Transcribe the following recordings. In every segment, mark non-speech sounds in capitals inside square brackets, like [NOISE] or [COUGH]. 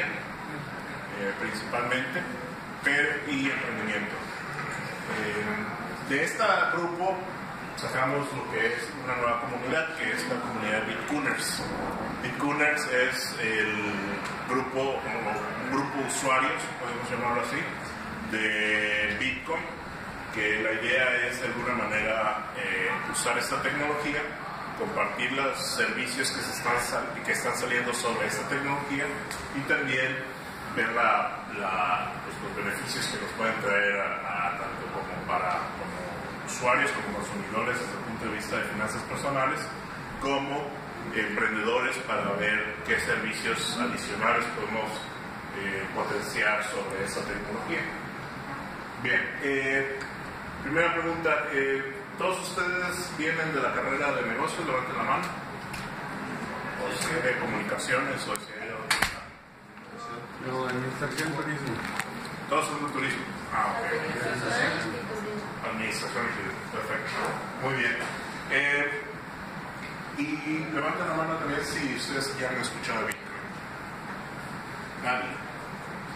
eh, principalmente, pero, y emprendimiento. Eh, de este grupo sacamos lo que es una nueva comunidad, que es la comunidad Bitcoiners. Bitcoiners es el grupo, un grupo de usuarios, podemos llamarlo así, de Bitcoin, que la idea es de alguna manera eh, usar esta tecnología, compartir los servicios que, se están, que están saliendo sobre esta tecnología y también ver la, pues, los beneficios que nos pueden traer a, tanto como para usuarios, como consumidores desde el punto de vista de finanzas personales, como emprendedores para ver qué servicios adicionales podemos eh, potenciar sobre esta tecnología. Bien, eh, primera pregunta, eh, ¿todos ustedes vienen de la carrera de negocios? Levanten la mano. ¿O de comunicaciones o de No, administración turismo. Todos son de turismo. Ah, ok. Administración perfecto. Muy bien. Eh, y levanten la mano también si ustedes ya han escuchado de Bitcoin. Nadie.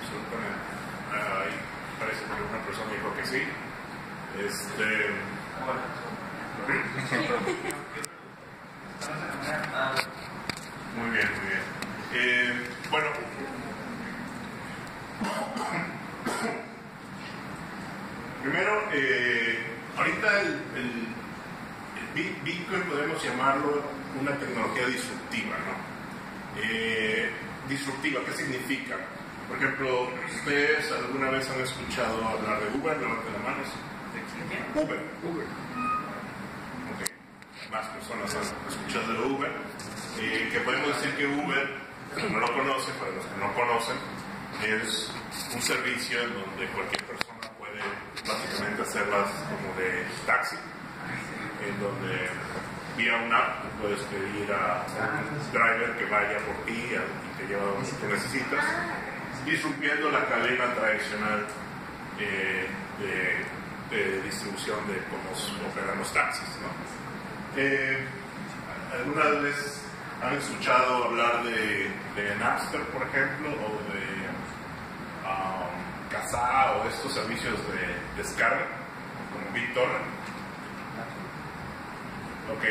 Absolutamente. Ahí parece que una persona dijo que sí. Este. Muy bien, muy bien. Eh, bueno. Primero, eh, ahorita el, Bitcoin podemos llamarlo una tecnología disruptiva, ¿no? Eh, disruptiva, ¿qué significa? Por ejemplo, ¿ustedes alguna vez han escuchado hablar de Uber? Levanten la mano. Uber. Uber. Ok. Más personas han escuchado de Uber. Eh, que podemos decir que Uber, no lo conocen, para los que no conocen, es un servicio en donde cualquier persona básicamente hacerlas como de taxi, en donde vía una app puedes pedir a un driver que vaya por ti y te lleva donde necesitas, disrumpiendo la cadena tradicional eh, de, distribución de cómo operan los taxis. ¿no? Eh, ¿Alguna vez han escuchado hablar de, de Napster, por ejemplo, o de um, Casa o estos servicios de descarga, como BitTorrent. Ok.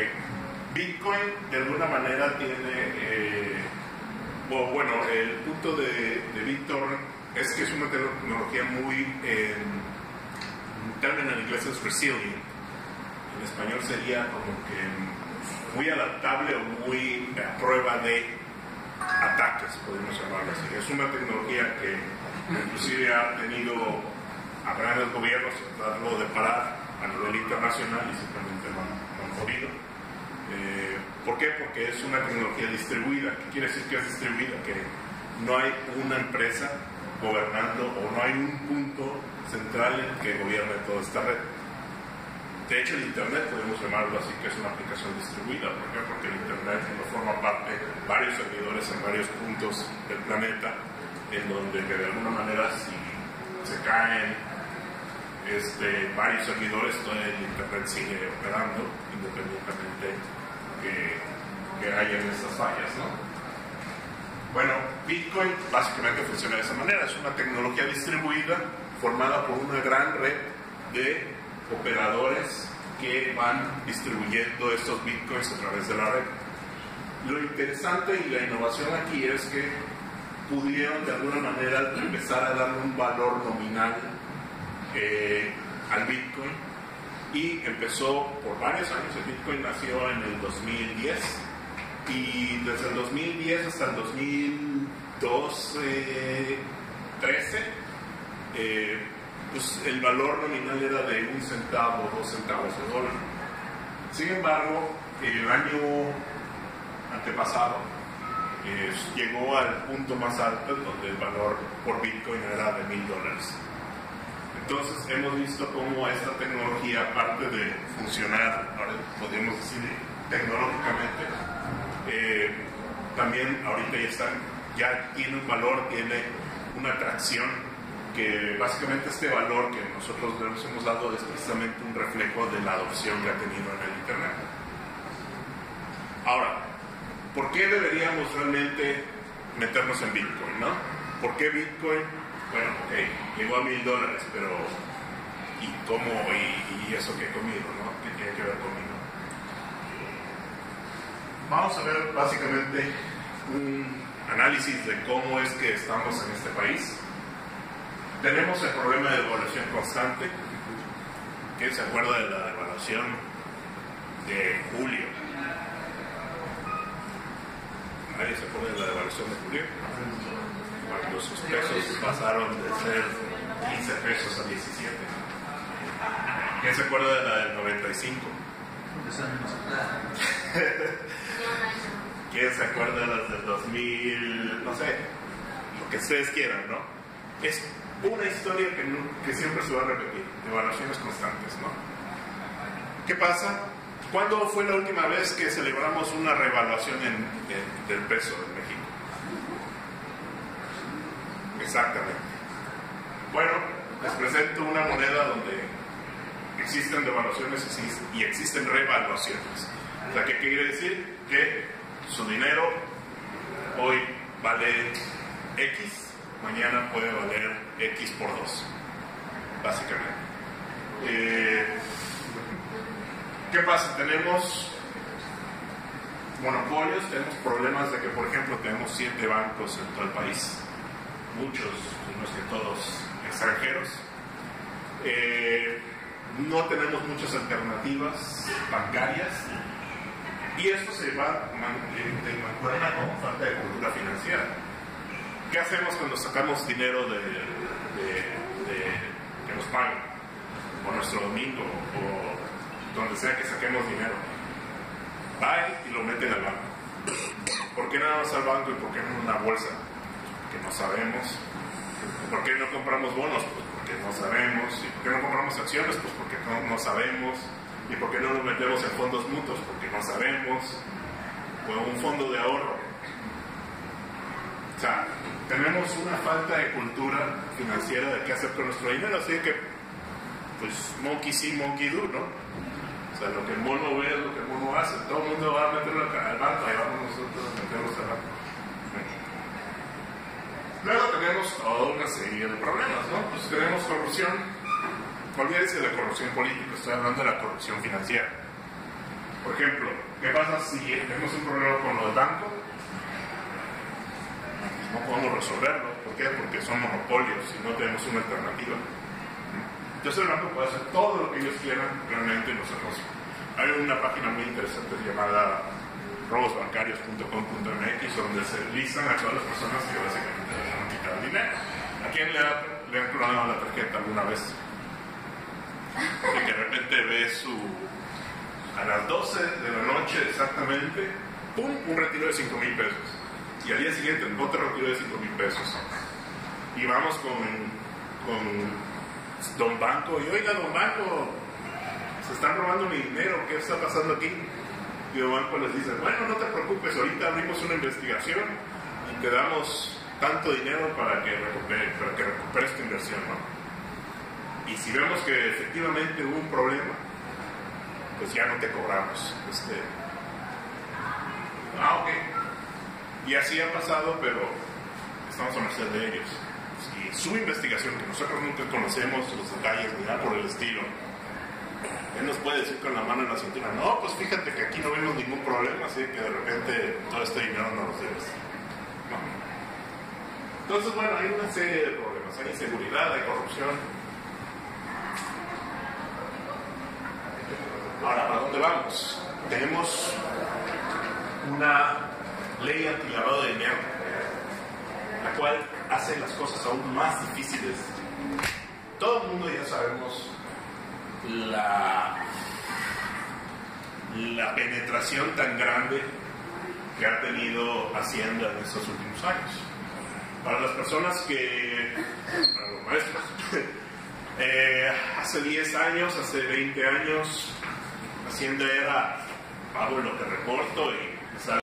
Bitcoin de alguna manera tiene, eh, bueno, el punto de, de BitTorrent es que es una tecnología muy, en término en inglés es resilient, en español sería como que muy adaptable o muy a prueba de ataques, podemos llamarlo así. Es una tecnología que inclusive ha tenido a grandes gobiernos tratarlo de parar a nivel internacional y simplemente no, han podido. Eh, ¿Por qué? Porque es una tecnología distribuida. ¿Qué quiere decir que es distribuida? Que no hay una empresa gobernando o no hay un punto central en que gobierne toda esta red. De hecho, el Internet podemos llamarlo así, que es una aplicación distribuida. ¿Por qué? Porque el Internet no forma parte varios servidores en varios puntos del planeta en donde de alguna manera si se caen este, varios servidores, todo el Internet sigue operando independientemente que, que hayan estas fallas. ¿no? Bueno, Bitcoin básicamente funciona de esa manera, es una tecnología distribuida formada por una gran red de operadores que van distribuyendo estos bitcoins a través de la red. Lo interesante y la innovación aquí es que pudieron de alguna manera empezar a darle un valor nominal eh, al Bitcoin y empezó por varios años, el Bitcoin nació en el 2010 y desde el 2010 hasta el 2012, 13, eh, pues el valor nominal era de un centavo, dos centavos de dólar. Sin embargo, el año antepasado, llegó al punto más alto donde el valor por Bitcoin era de mil dólares. Entonces hemos visto cómo esta tecnología, aparte de funcionar, ahora podríamos decir tecnológicamente, eh, también ahorita ya, está, ya tiene un valor, tiene una atracción que básicamente este valor que nosotros nos hemos dado es precisamente un reflejo de la adopción que ha tenido en el Internet. Ahora, ¿por qué deberíamos realmente meternos en Bitcoin? ¿no? ¿Por qué Bitcoin? Bueno, ok, llegó a mil dólares, pero ¿y cómo? Y, eso que conmigo, ¿no? ¿Qué tiene que ver conmigo? Vamos a ver básicamente un análisis de cómo es que estamos en este país. Tenemos el problema de devaluación constante. ¿Quién se acuerda de la devaluación de julio? ¿Nadie se acuerda de la devaluación de julio? Cuando sus pesos pasaron de ser 15 pesos a 17. ¿Quién se acuerda de la del 95? [LAUGHS] ¿Quién se acuerda de las del 2000? No sé, lo que ustedes quieran, ¿no? Es una historia que, no- que siempre se va a repetir, evaluaciones constantes, ¿no? ¿Qué pasa? ¿Cuándo fue la última vez que celebramos una revaluación en- en- del peso en México? Exactamente. Bueno, les presento una moneda donde existen devaluaciones y existen revaluaciones. O sea, ¿qué quiere decir? Que su dinero hoy vale X, mañana puede valer X por 2, básicamente. Eh, ¿Qué pasa? Tenemos monopolios, tenemos problemas de que, por ejemplo, tenemos siete bancos en todo el país, muchos, si no es que todos extranjeros. Eh, no tenemos muchas alternativas bancarias y esto se va de mancuerna con falta de cultura financiera. ¿Qué hacemos cuando sacamos dinero de, de- de- que nos pagan? O nuestro domingo, o donde sea que saquemos dinero. Va y lo meten al banco. ¿Por qué nada más al banco y por qué no en una bolsa? Que no sabemos. ¿Por qué no compramos bonos? Pues porque no sabemos. ¿Y por qué no compramos acciones? Pues porque no, no sabemos. ¿Y por qué no nos metemos en fondos mutuos? Porque no sabemos. O un fondo de ahorro. O sea, tenemos una falta de cultura financiera de qué hacer con nuestro dinero. Así que, pues, monkey see, monkey do, ¿no? O sea, lo que el mono ve es lo que el mono hace. Todo el mundo va a meterlo al banco, ahí vamos nosotros a meterlos al banco. Luego tenemos toda una serie de problemas, ¿no? Pues tenemos corrupción. Olvídense de la corrupción política, estoy hablando de la corrupción financiera. Por ejemplo, ¿qué pasa si tenemos un problema con los bancos? No podemos resolverlo. ¿Por qué? Porque son monopolios y no tenemos una alternativa. Entonces el banco puede hacer todo lo que ellos quieran, realmente nosotros. Hay una página muy interesante llamada robosbancarios.com.mx donde se listan a todas las personas que básicamente ¿A quién le, ha, han clonado la tarjeta alguna vez? Y que de repente ve su... A las 12 de la noche exactamente, ¡pum! Un retiro de 5 mil pesos. Y al día siguiente otro retiro de 5 mil pesos. Y vamos con, con Don Banco, y oiga, Don Banco, se están robando mi dinero, ¿qué está pasando aquí? Y Don Banco les dice, bueno, no te preocupes, ahorita abrimos una investigación y te damos tanto dinero para que, recupere, para que recuperes tu inversión, ¿no? Y si vemos que efectivamente hubo un problema, pues ya no te cobramos. Este... Ah, ok. Y así ha pasado, pero estamos a merced de ellos y su investigación, que nosotros nunca conocemos los detalles ni nada por el estilo, él nos puede decir con la mano en la cintura, no, pues fíjate que aquí no vemos ningún problema, así que de repente todo este dinero no nos debes. No. Entonces, bueno, hay una serie de problemas, hay inseguridad, hay corrupción. Ahora, ¿para dónde vamos? Tenemos una ley antilavado de dinero, la cual hace las cosas aún más difíciles. Todo el mundo ya sabemos la, la penetración tan grande que ha tenido Hacienda en estos últimos años. Para las personas que, para los maestros, [LAUGHS] eh, hace 10 años, hace 20 años, Hacienda era, pago lo que reporto y